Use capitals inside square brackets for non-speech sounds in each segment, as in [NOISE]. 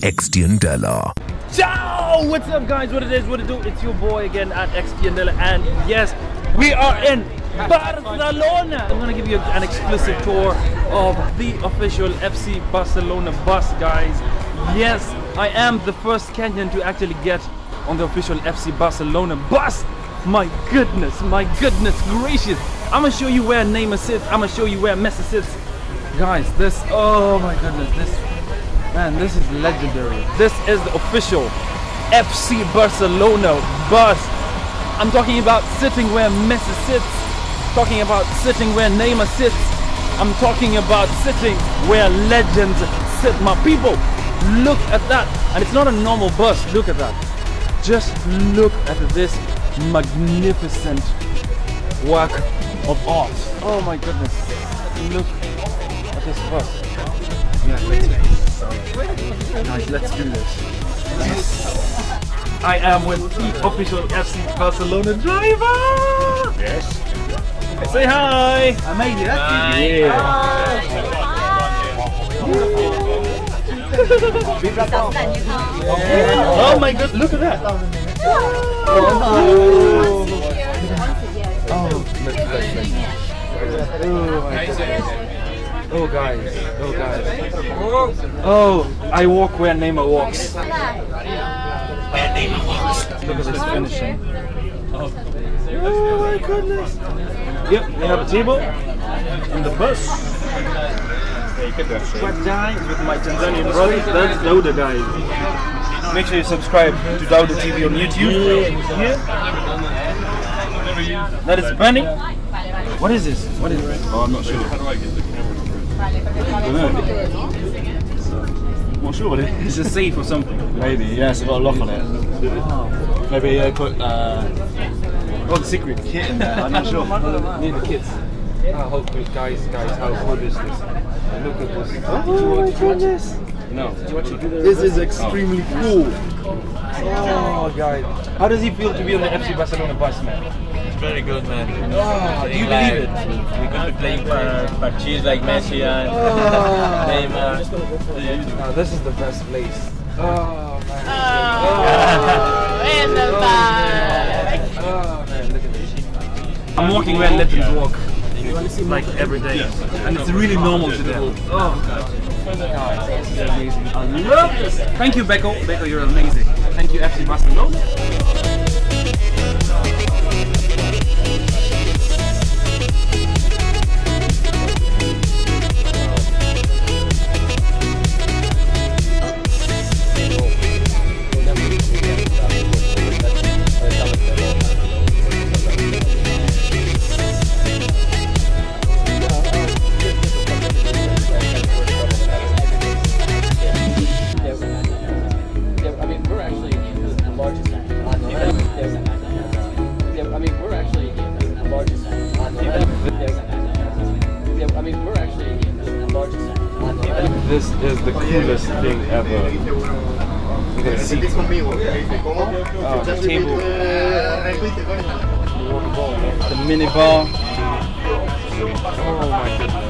Xtian Dela. Ciao! What's up, guys? What it is, what it do? It's your boy again at Xtian Dela, and yes, we are in Barcelona. I'm gonna give you an exclusive tour of the official FC Barcelona bus, guys. Yes, I am the first Kenyan to actually get on the official FC Barcelona bus. My goodness, my goodness gracious. I'm gonna show you where Neymar sits. I'm gonna show you where Messi sits. Guys, this, oh my goodness, this, man, this is legendary. This is the official FC Barcelona bus. I'm talking about sitting where Messi sits, talking about sitting where Neymar sits. I'm talking about sitting where legends sit, my people. Look at that. And it's not a normal bus. Look at that. Just look at this magnificent work of art. Oh my goodness. Look at this bus. Yeah, let's, guys, let's do this. Yes. I am with the official FC Barcelona driver. Yes. Say hi. I made it. That's Oh my god, look at that. Oh Oh, guys, oh guys. Oh, I walk where Neymar walks. Where Neymar walks. Look at this finishing. Oh my goodness. Yep, we have a table and the bus. Swag guys with my Tanzanian brothers. That's Dauda guys. Make sure you subscribe to Dauda TV on YouTube. Here. That is Benny. What is this? What is this? Oh, I'm not sure. I don't sure what it is. It's a safe or something. Maybe, yes, it's got a lock on it. Maybe they put uh, the secret. kit in there, I'm not sure. [LAUGHS] Need the kids. How good, guys, guys, how good is this? Look at this. Oh my goodness. No. This is extremely cool. Oh, guys. How does he feel to be on the FC Barcelona bus, man? Very good, man. Oh, do you believe it? We're going to play for, for cheese like Messi and Oh. Neymar. Oh, this is the best place. Ah, oh, man. in the back. Oh, man, look at this. I'm walking where legends walk. Like every day. And it's really normal to them. Oh, God. Guys, this is amazing. I love this. Thank you, Beko. Beko, you're amazing. Thank you, FC Barcelona. This is the coolest thing ever. At the seats. Oh, the table. The mini bar. Oh my goodness.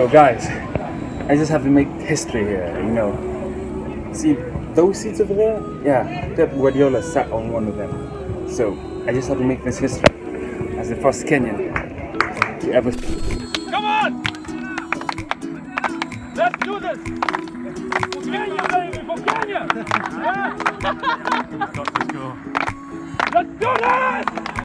Yo, guys, I just have to make history here, you know. See, those seats over there? Yeah, Pep Guardiola sat on one of them. So, I just have to make this history as the first Kenyan to ever. Come on! Let's do this! For Kenya, baby! For Kenya! [LAUGHS] Yeah?